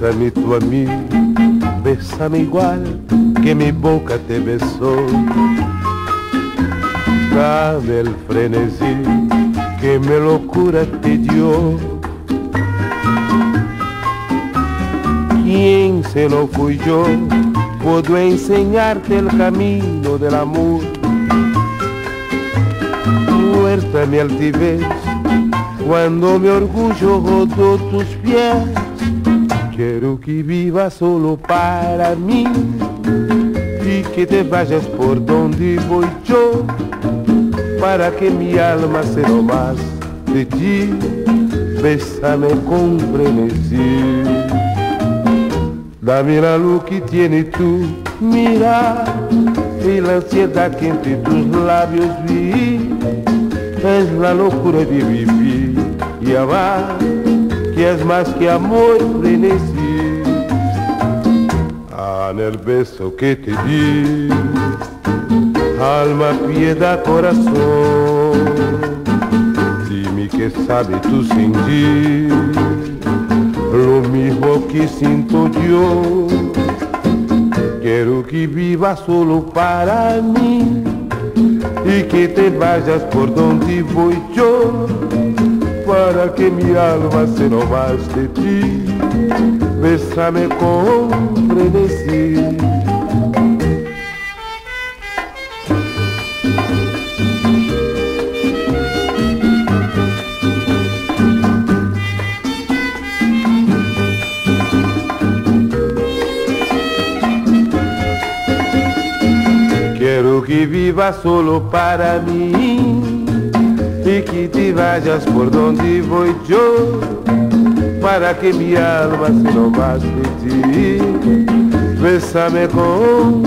Bésame tu amigo, bésame igual que mi boca te besó. Dame el frenesí que mi locura te dio. ¿Quién se lo fui yo? Puedo enseñarte el camino del amor. Muerta mi altivez cuando mi orgullo rodó tus pies Quiero que vivas solo para mí y que te vayas por donde voy yo para que mi alma se lo más de ti. Bésame con frenesí. Dame la luz que tiene tu mirar y la ansiedad que entre tus labios vi. Es la locura de vivir y amar que más que amor frenesí. Ah, en el beso que te di, alma, piedad, corazón, dime que sabe tu sentir, lo mismo que siento yo. Quiero que vivas solo para mí y que te vayas por donde voy yo hora que minha alma se não mais de ti, bésame com frenesi. Quero que viva solo para mim y que te vayas por donde voy yo para que mi alma se lo más de ti. Bésame con.